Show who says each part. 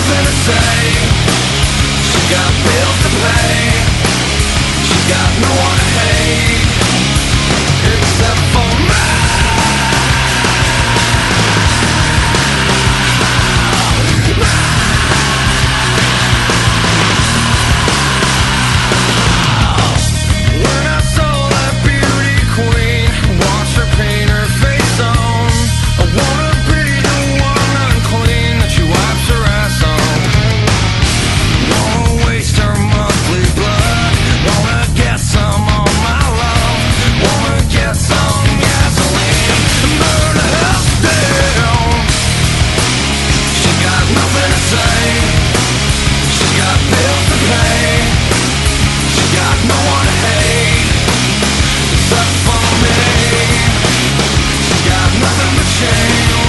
Speaker 1: say She got bills to pay. She got no one to hate up for me. Got nothing to change.